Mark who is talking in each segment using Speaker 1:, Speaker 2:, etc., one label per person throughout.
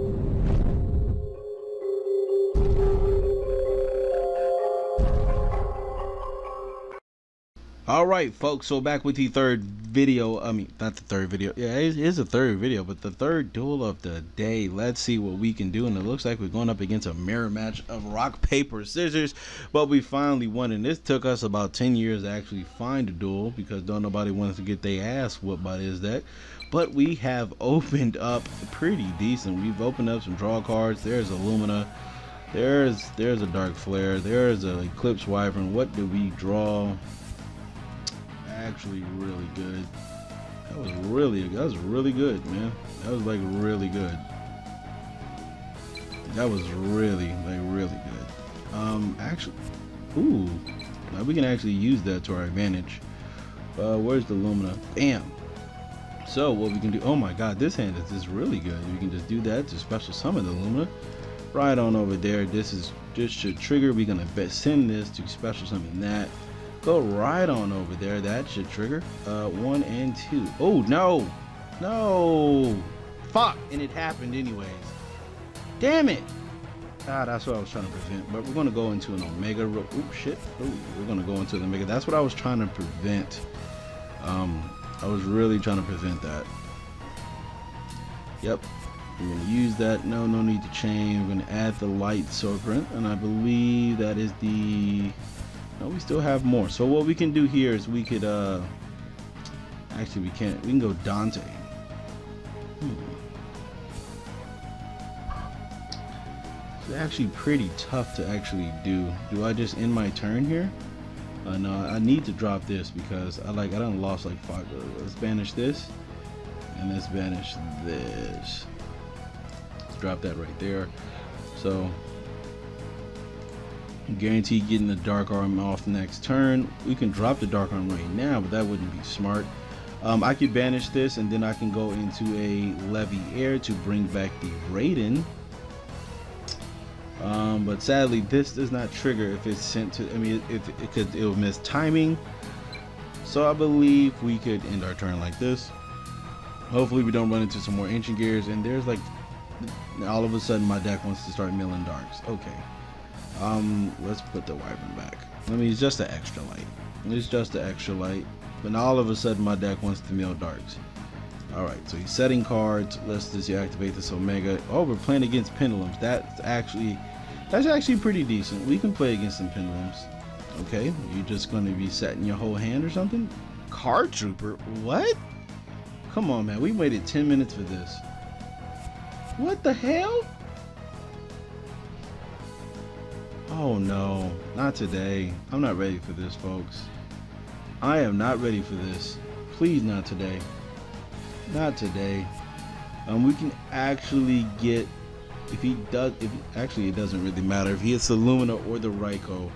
Speaker 1: Thank you. All right, folks. So back with the third video. I mean, not the third video. Yeah, it is the third video, but the third duel of the day. Let's see what we can do. And it looks like we're going up against a mirror match of rock, paper, scissors. But we finally won. And this took us about 10 years to actually find a duel because don't nobody wants to get their ass whooped by this deck. But we have opened up pretty decent. We've opened up some draw cards. There's Illumina. There's there's a Dark Flare. There's a Eclipse Wyvern. What do we draw? Actually really good. That was really that was really good, man. That was like really good. That was really like really good. Um, actually, ooh, now we can actually use that to our advantage. Uh, where's the Lumina? Bam. So what we can do? Oh my God, this hand is just really good. We can just do that to special summon the Lumina. Right on over there. This is this should trigger. We're gonna send this to special summon that. Go right on over there. That should trigger. Uh, one and two. Oh, no. No. Fuck. And it happened anyways. Damn it. Ah, that's what I was trying to prevent. But we're going to go into an Omega. Oop, shit. Ooh, we're going to go into the Omega. That's what I was trying to prevent. Um, I was really trying to prevent that. Yep. We're going to use that. No, no need to change. We're going to add the light serpent. And I believe that is the no, we still have more. So what we can do here is we could, uh, actually we can't, we can go Dante. Hmm. It's actually pretty tough to actually do. Do I just end my turn here? Uh, no, I need to drop this because I like, I don't lost like five. Uh, let's banish this and let's banish this. Let's drop that right there. So guarantee getting the dark arm off next turn. We can drop the dark arm right now, but that wouldn't be smart. Um, I could banish this and then I can go into a levy air to bring back the Raiden. Um, but sadly, this does not trigger if it's sent to. I mean, if it, it could, it'll miss timing. So I believe we could end our turn like this. Hopefully, we don't run into some more ancient gears. And there's like, all of a sudden, my deck wants to start milling darks. Okay. Um, let's put the Wyvern back. I mean, it's just an extra light. It's just an extra light. But now all of a sudden my deck wants to mill darks. Alright, so he's setting cards. Let's just activate this Omega. Oh, we're playing against Pendulums. That's actually that's actually pretty decent. We can play against some Pendulums. Okay, you're just going to be setting your whole hand or something? Card Trooper? What? Come on, man. We waited 10 minutes for this. What the hell? Oh no, not today. I'm not ready for this, folks. I am not ready for this. Please, not today. Not today. Um, we can actually get if he does. If actually, it doesn't really matter if he hits the Lumina or the Raikou.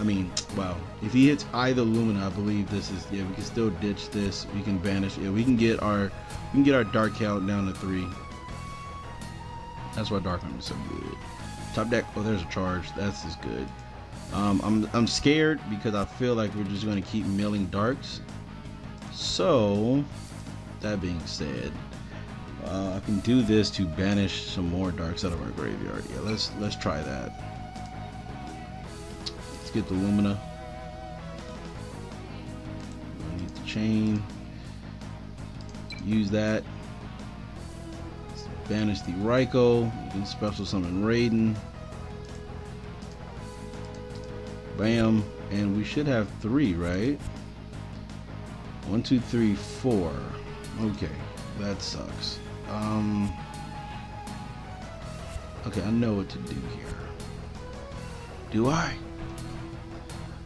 Speaker 1: I mean, wow. If he hits either Lumina, I believe this is yeah. We can still ditch this. We can banish. Yeah, we can get our we can get our Dark count down to three. That's why Dark Arm is so good. Top deck. Oh, there's a charge. That's as good. Um, I'm, I'm scared because I feel like we're just going to keep milling darks. So, that being said, uh, I can do this to banish some more darks out of our graveyard. Yeah, let's let's try that. Let's get the Lumina. Need the chain. Use that banish the Raikou. You can special summon Raiden. Bam. And we should have three, right? One, two, three, four. Okay. That sucks. Um. Okay, I know what to do here. Do I?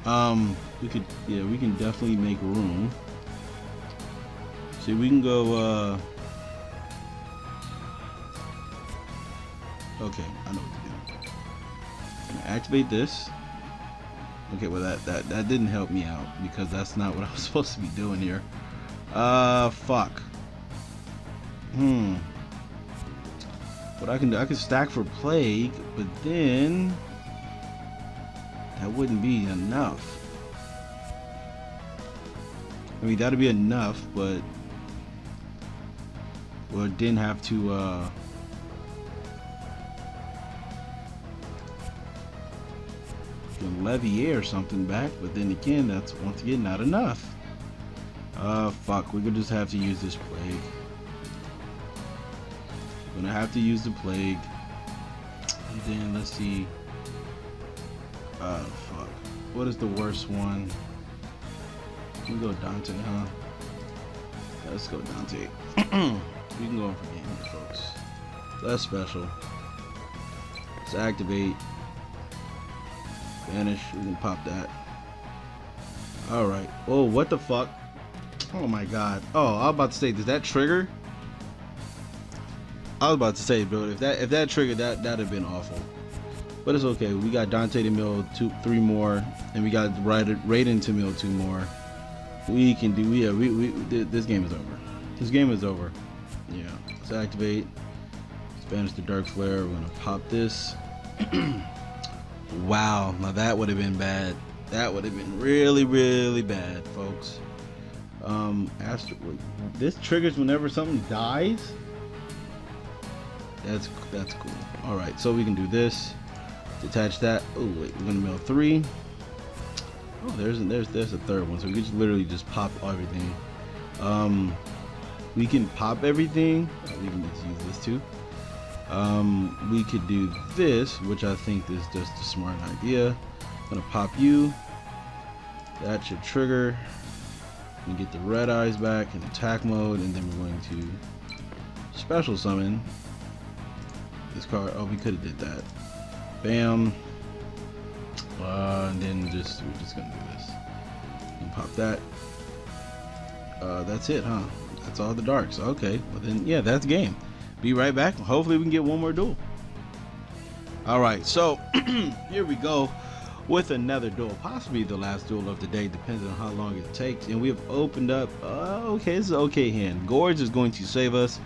Speaker 1: Um, we could, yeah, we can definitely make room. See, we can go, uh, Okay, I know what to do. Activate this. Okay, well that, that that didn't help me out because that's not what I was supposed to be doing here. Uh, fuck. Hmm. What I can do, I can stack for plague, but then that wouldn't be enough. I mean, that'd be enough, but well, didn't have to. uh Leviair or something back, but then again, that's once again not enough. Uh, fuck, we're gonna just have to use this plague. We're gonna have to use the plague. And then let's see. Uh, fuck. What is the worst one? We go Dante, huh? Let's go Dante. we can go in for game, folks. That's special. Let's activate. Vanish. We can pop that. Alright. Oh, what the fuck? Oh my god. Oh, I was about to say, does that trigger? I was about to say, bro, if that if that triggered, that that'd have been awful. But it's okay. We got Dante to mill two, three more, and we got Raiden to mill two more. We can do. Yeah, we, we this game is over. This game is over. Yeah. Let's activate. Spanish the Dark Flare. We're gonna pop this. wow. Now that would have been bad. That would have been really, really bad, folks. Um, Astro. This triggers whenever something dies. That's that's cool. All right, so we can do this. Detach that. Oh wait, we're gonna mill three. Oh, there's there's there's a third one. So we can just literally just pop everything. Um, we can pop everything. Oh, we can just use this too. Um, we could do this, which I think is just a smart idea. I'm gonna pop you. That should trigger. We get the red eyes back in attack mode, and then we're going to special summon this card. Oh, we could have did that. Bam. Uh, and then just we're just gonna do this. And pop that. Uh, that's it, huh? That's all the darks. Okay. Well then, yeah, that's game. Be right back. Hopefully we can get one more duel. All right. So here we go with another duel, possibly the last duel of the day, depending on how long it takes. And we have opened up. Uh, okay, this is okay hand. Gorge is going to save us.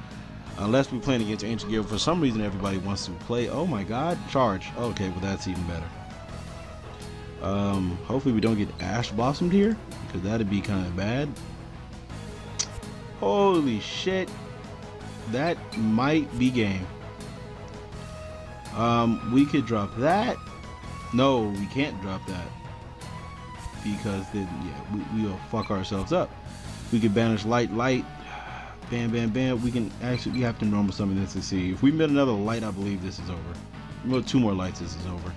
Speaker 1: Unless we're playing against Ancient Gear, for some reason everybody wants to play. Oh my God, charge. Okay, well that's even better. Um, hopefully we don't get Ash Blossomed here, because that'd be kind of bad. Holy shit, that might be game. Um, we could drop that. No, we can't drop that because then yeah, we, will fuck ourselves up. We could banish light, light, Bam, bam, bam. We can actually, we have to normal summon this to see. If we met another light, I believe this is over. Well, two more lights, this is over.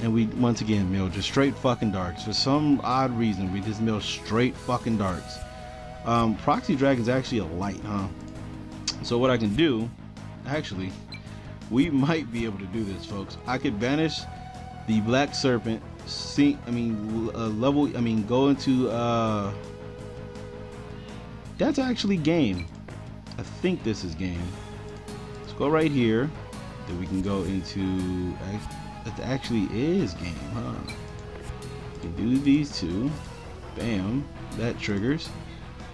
Speaker 1: And we, once again, mill just straight fucking darks. For some odd reason, we just mill straight fucking darks. Um, Proxy Dragon's actually a light, huh? So what I can do, actually, we might be able to do this, folks. I could banish the Black Serpent, see, I mean, uh, level, I mean, go into, uh, that's actually game. I think this is game. Let's go right here. Then we can go into, that actually is game, huh? We can do these two. Bam, that triggers.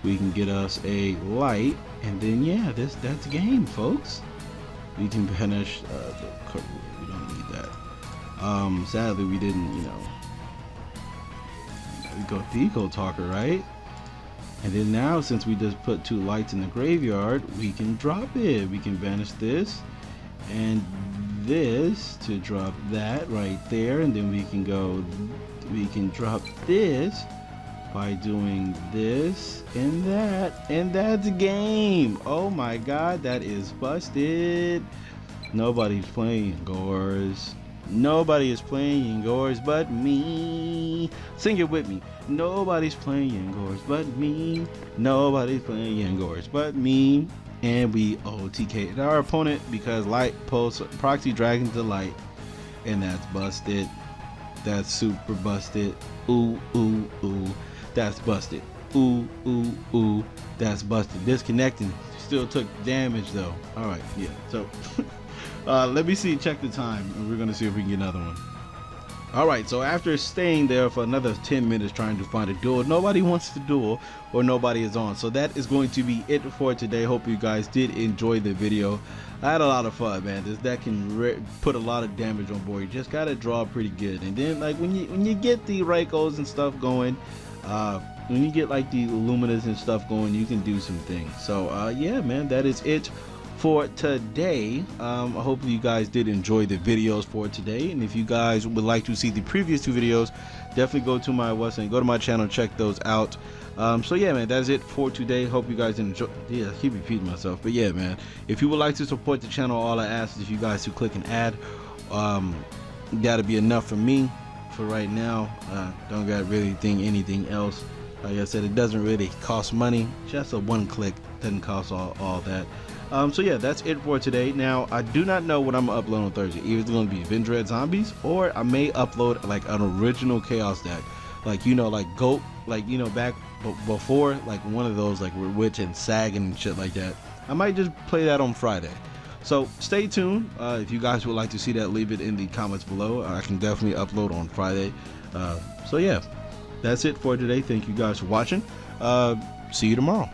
Speaker 1: We can get us a light, and then yeah, this that's game, folks. We can finish uh, the we don't need that. Um, sadly, we didn't, you know. We go Decode Talker, right? And then now, since we just put two lights in the graveyard, we can drop it. We can banish this and this to drop that right there. And then we can go, we can drop this by doing this and that. And that's game. Oh my God, that is busted. Nobody's playing Gorz. Nobody is playing Gorz but me. Sing it with me. Nobody's playing Gorz but me. Nobody's playing Gorz but me. And we OTK our opponent because light pulse proxy dragon delight. And that's busted. That's super busted. Ooh, ooh, ooh. That's busted. Ooh, ooh, ooh. That's busted. Disconnecting. Still took damage though. Alright, yeah. So Uh, let me see, check the time, and we're gonna see if we can get another one. Alright, so after staying there for another 10 minutes trying to find a duel, nobody wants to duel or nobody is on. So that is going to be it for today. Hope you guys did enjoy the video. I had a lot of fun, man. This deck can put a lot of damage on board. You just gotta draw pretty good. And then like when you when you get the Raikos and stuff going, uh, when you get like the Luminas and stuff going, you can do some things. So uh, yeah, man, that is it for today. Um, hopefully you guys did enjoy the videos for today. And if you guys would like to see the previous two videos, definitely go to my website, and go to my channel, check those out. Um, so yeah, man, that's it for today. Hope you guys enjoy. Yeah, I keep repeating myself, but yeah, man. If you would like to support the channel, all I ask is if you guys to click an ad. Um, gotta be enough for me for right now. Uh, don't got really think anything else. Like I said, it doesn't really cost money. Just a one click doesn't cost all, all that. Um, so yeah, that's it for today. Now, I do not know what I'm gonna upload on Thursday. Either it's gonna be Vendread Zombies, or I may upload like an original Chaos deck, like you know, like Goat, like you know, back b- before, like one of those, like Witch and Sag and shit like that. I might just play that on Friday. So stay tuned. Uh, if you guys would like to see that, leave it in the comments below. I can definitely upload on Friday. Uh, so yeah, that's it for today. Thank you guys for watching. Uh, see you tomorrow.